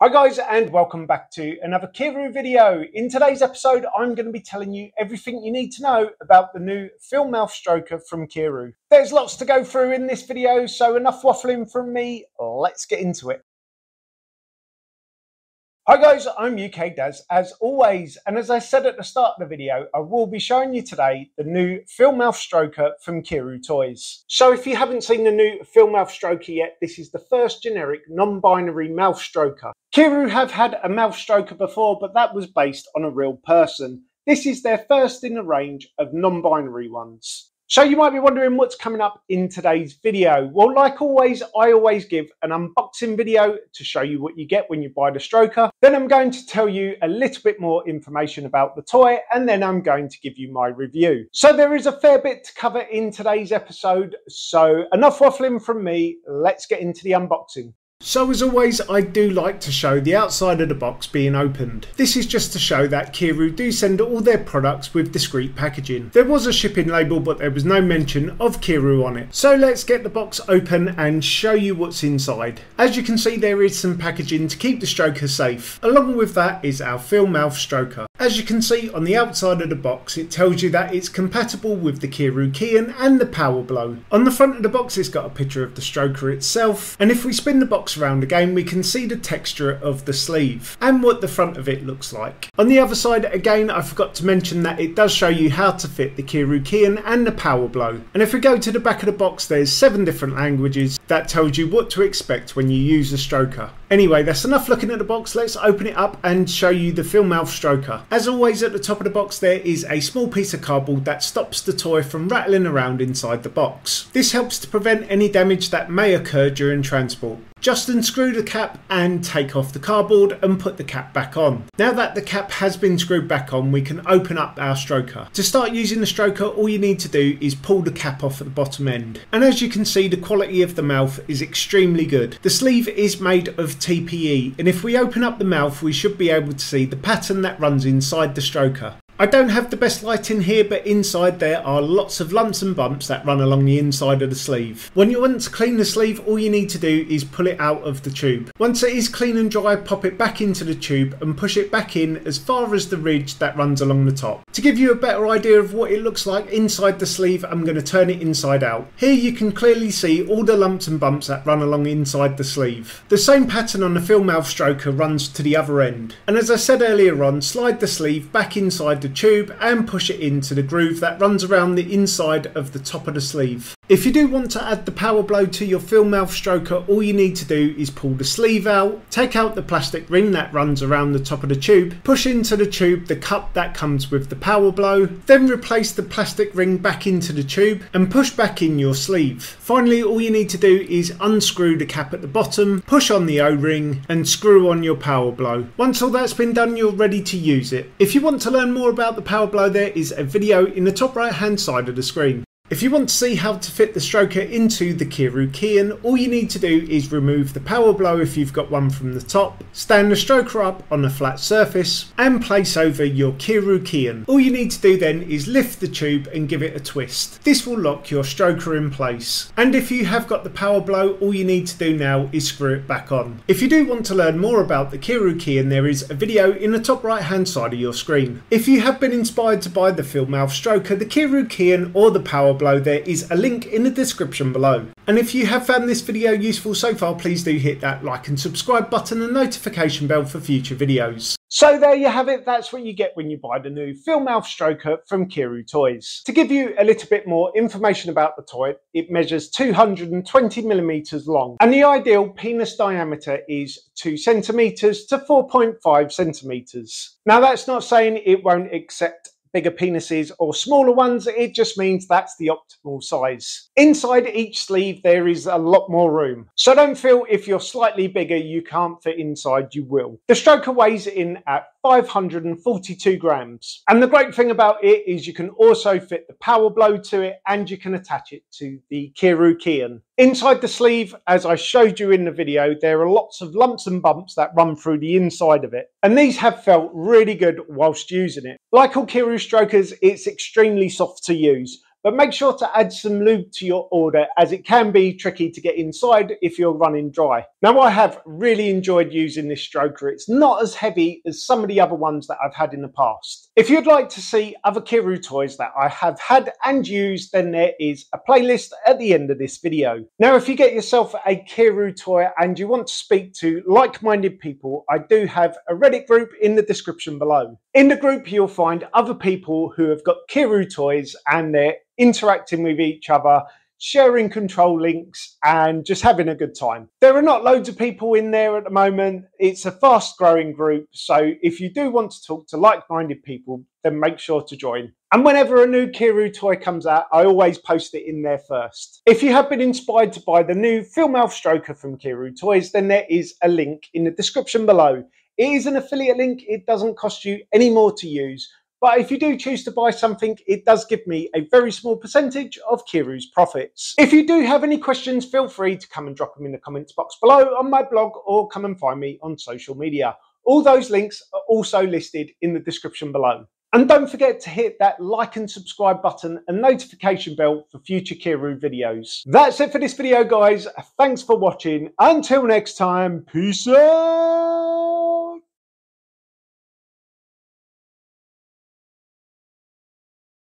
Hi guys and welcome back to another Kiiroo video. In today's episode I'm going to be telling you everything you need to know about the new Feel Mouth Stroker from Kiiroo. There's lots to go through in this video so enough waffling from me, let's get into it. Hi guys, I'm UK as always, and as I said at the start of the video, I will be showing you today the new Feel Mouth Stroker from Kiiroo Toys. So if you haven't seen the new Feel Mouth Stroker yet, this is the first generic non-binary mouth stroker. Kiiroo have had a mouth stroker before, but that was based on a real person. This is their first in a range of non-binary ones. So you might be wondering what's coming up in today's video. Well, like always, I always give an unboxing video to show you what you get when you buy the stroker. Then I'm going to tell you a little bit more information about the toy, and then I'm going to give you my review. So there is a fair bit to cover in today's episode. So enough waffling from me. Let's get into the unboxing. So as always, I do like to show the outside of the box being opened. This is just to show that Kiiroo do send all their products with discreet packaging. There was a shipping label, but there was no mention of Kiiroo on it. So let's get the box open and show you what's inside. As you can see, there is some packaging to keep the stroker safe. Along with that is our Feel mouth stroker. As you can see on the outside of the box, it tells you that it's compatible with the Kiiroo Keon and the Power Blow. On the front of the box, it's got a picture of the stroker itself, and if we spin the box around again we can see the texture of the sleeve and what the front of it looks like. On the other side again I forgot to mention that it does show you how to fit the Kiiroo Keon and the Power Blow and if we go to the back of the box there's seven different languages that tells you what to expect when you use the stroker. Anyway, that's enough looking at the box. Let's open it up and show you the Feel mouth stroker. As always, at the top of the box there is a small piece of cardboard that stops the toy from rattling around inside the box. This helps to prevent any damage that may occur during transport. Just unscrew the cap and take off the cardboard and put the cap back on. Now that the cap has been screwed back on, we can open up our stroker. To start using the stroker, all you need to do is pull the cap off at the bottom end. And as you can see, the quality of the mouth is extremely good. The sleeve is made of TPE and if we open up the mouth we should be able to see the pattern that runs inside the stroker. I don't have the best lighting here, but inside there are lots of lumps and bumps that run along the inside of the sleeve. When you want to clean the sleeve, all you need to do is pull it out of the tube. Once it is clean and dry, pop it back into the tube and push it back in as far as the ridge that runs along the top. To give you a better idea of what it looks like inside the sleeve, I'm going to turn it inside out. Here you can clearly see all the lumps and bumps that run along inside the sleeve. The same pattern on the Feel mouth stroker runs to the other end. And as I said earlier on, slide the sleeve back inside the the tube and push it into the groove that runs around the inside of the top of the sleeve. If you do want to add the power blow to your Feel mouth stroker, all you need to do is pull the sleeve out, take out the plastic ring that runs around the top of the tube, push into the tube the cup that comes with the power blow, then replace the plastic ring back into the tube and push back in your sleeve. Finally, all you need to do is unscrew the cap at the bottom, push on the O-ring and screw on your power blow. Once all that's been done, you're ready to use it. If you want to learn more about the power blow, there is a video in the top right hand side of the screen. If you want to see how to fit the stroker into the Kiiroo Keon, all you need to do is remove the power blow if you've got one from the top, stand the stroker up on a flat surface and place over your Kiiroo Keon. All you need to do then is lift the tube and give it a twist. This will lock your stroker in place. And if you have got the power blow, all you need to do now is screw it back on. If you do want to learn more about the Kiiroo Keon, there is a video in the top right hand side of your screen. If you have been inspired to buy the Feel Mouth Stroker, the Kiiroo Keon or the power blow there is a link in the description below. And if you have found this video useful so far please do hit that like and subscribe button and notification bell for future videos. So there you have it, that's what you get when you buy the new Feel Mouth Stroker from Kiiroo Toys. To give you a little bit more information about the toy, it measures 220 millimeters long and the ideal penis diameter is 2 centimeters to 4.5 centimeters. Now that's not saying it won't accept bigger penises or smaller ones, it just means that's the optimal size. Inside each sleeve there is a lot more room, so don't feel if you're slightly bigger you can't fit inside, you will. The stroker weighs in at 542 grams. And the great thing about it is you can also fit the power blow to it and you can attach it to the Kiiroo Keon. Inside the sleeve, as I showed you in the video, there are lots of lumps and bumps that run through the inside of it. And these have felt really good whilst using it. Like all Kiiroo strokers, it's extremely soft to use but make sure to add some lube to your order as it can be tricky to get inside if you're running dry. Now I have really enjoyed using this stroker. It's not as heavy as some of the other ones that I've had in the past. If you'd like to see other Kiiroo toys that I have had and used, then there is a playlist at the end of this video. Now if you get yourself a Kiiroo toy and you want to speak to like-minded people, I do have a Reddit group in the description below. In the group you'll find other people who have got Kiiroo toys and they're interacting with each other, sharing control links, and just having a good time. There are not loads of people in there at the moment. It's a fast growing group. So if you do want to talk to like minded people, then make sure to join. And whenever a new Kiiroo toy comes out, I always post it in there first. If you have been inspired to buy the new Feel Mouth Stroker from Kiiroo Toys, then there is a link in the description below. It is an affiliate link, it doesn't cost you any more to use. But if you do choose to buy something, it does give me a very small percentage of Kiiroo's profits. If you do have any questions, feel free to come and drop them in the comments box below on my blog or come and find me on social media. All those links are also listed in the description below. And don't forget to hit that like and subscribe button and notification bell for future Kiiroo videos. That's it for this video, guys. Thanks for watching. Until next time, peace out.